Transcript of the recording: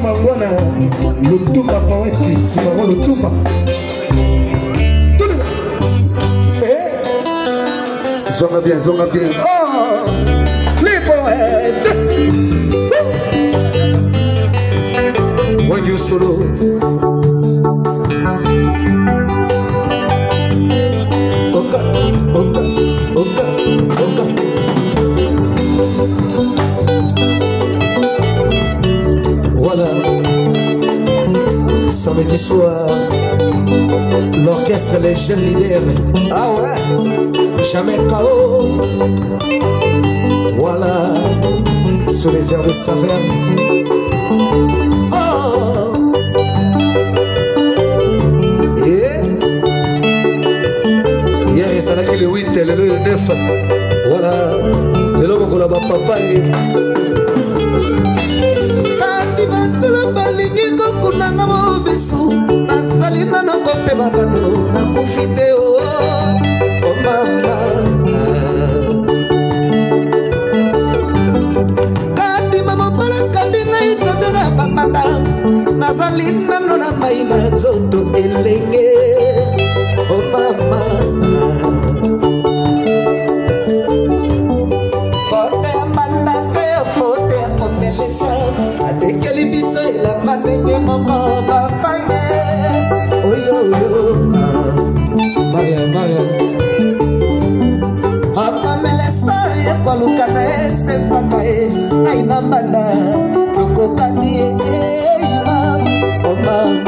mama mangwana lotumba poeti subango lotumba eh? zonga bien zonga bien oh, les poètes When you solo samedi soir. L'orchestre Les Jeunes Leaders. Ah ouais, jamais KO. Oh. Voilà, sous les airs de Saverne. Oh. Yeah. Hier qu'il le 8 et le 9 voilà de l'a ya papa ezali nano na mai na nzoto elenge omama oh, fote ya mandate fote ya komelisa atekeli biso elamba ndenge moko bapange oyoyo maya maya akomelesa ekoaluka na ye sepaka ye ngai na mbanda tokokani ye Oh.